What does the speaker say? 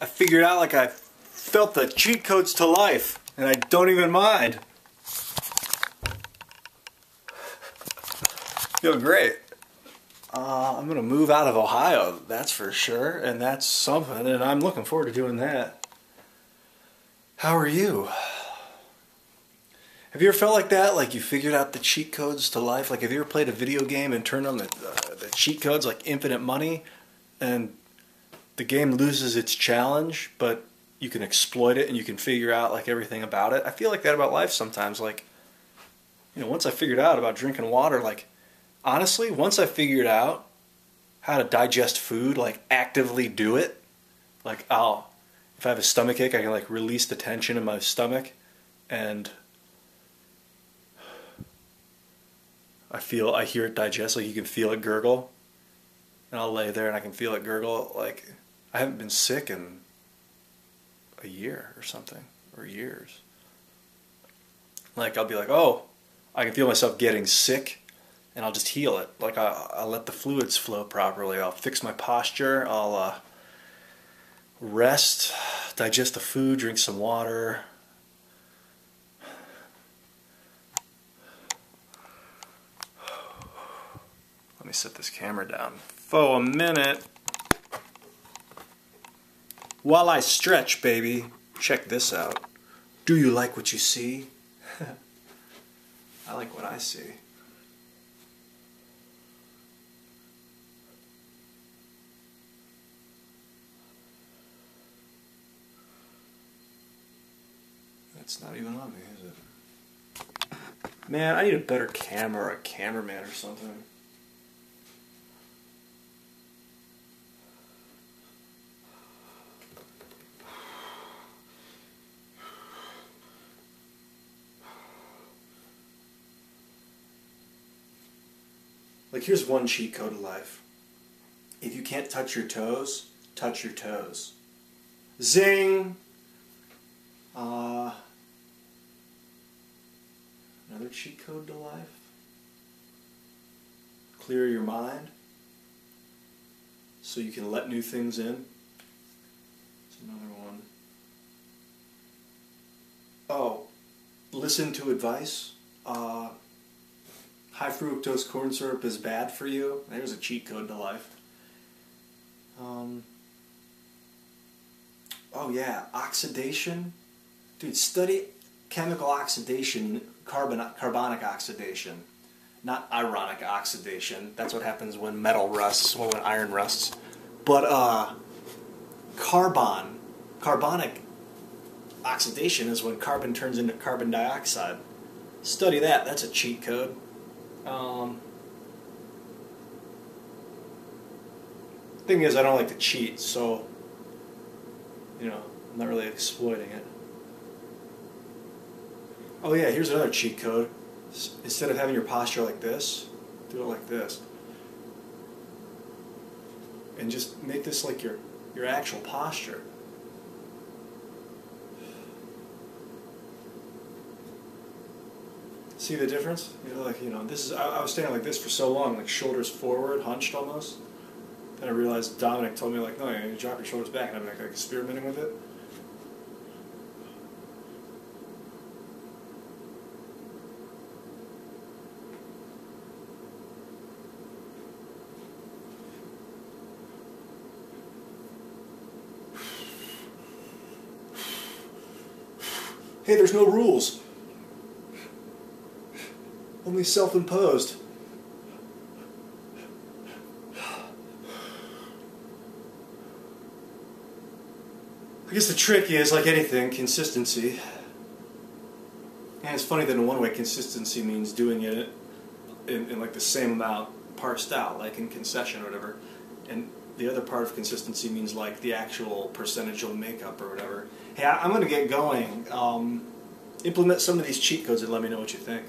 I figured out like I felt the cheat codes to life, and I don't even mind. Feel great. Uh, I'm gonna move out of Ohio, that's for sure, and that's something, and I'm looking forward to doing that. How are you? Have you ever felt like that? Like you figured out the cheat codes to life? Like have you ever played a video game and turned on the, uh, the cheat codes like infinite money and the game loses its challenge, but you can exploit it and you can figure out like everything about it. I feel like that about life sometimes. Like, you know, once I figured out about drinking water, like honestly, once I figured out how to digest food, like actively do it, like I'll if I have a stomach ache, I can like release the tension in my stomach and I feel I hear it digest, like you can feel it gurgle. And I'll lay there and I can feel it gurgle like I haven't been sick in a year or something, or years. Like I'll be like, oh, I can feel myself getting sick, and I'll just heal it. Like I, I'll let the fluids flow properly. I'll fix my posture. I'll uh, rest, digest the food, drink some water. Let me set this camera down for a minute. While I stretch, baby, check this out. Do you like what you see? I like what I see. That's not even on me, is it? Man, I need a better camera a cameraman or something. Like, here's one cheat code of life. If you can't touch your toes, touch your toes. Zing! Uh, another cheat code to life. Clear your mind so you can let new things in. That's another one. Oh, listen to advice. Uh, high fructose corn syrup is bad for you. There's a cheat code to life. Um, oh yeah, oxidation. Dude, study chemical oxidation, carbon, carbonic oxidation, not ironic oxidation. That's what happens when metal rusts or when iron rusts. But uh, carbon, carbonic oxidation is when carbon turns into carbon dioxide. Study that. That's a cheat code. Um, thing is, I don't like to cheat, so you know, I'm not really exploiting it. Oh yeah, here's another cheat code. Instead of having your posture like this, do it like this. And just make this like your, your actual posture. See the difference? You know, like, you know, this is, I, I was standing like this for so long, like shoulders forward, hunched almost. Then I realized Dominic told me like, no, you drop your shoulders back, and I'm been like experimenting with it. Hey, there's no rules. Only self-imposed. I guess the trick is, like anything, consistency. And it's funny that in one way consistency means doing it in, in like the same amount parsed out, like in concession or whatever. And the other part of consistency means like the actual percentage you'll make up or whatever. Hey, I, am going to get going. Um, implement some of these cheat codes and let me know what you think.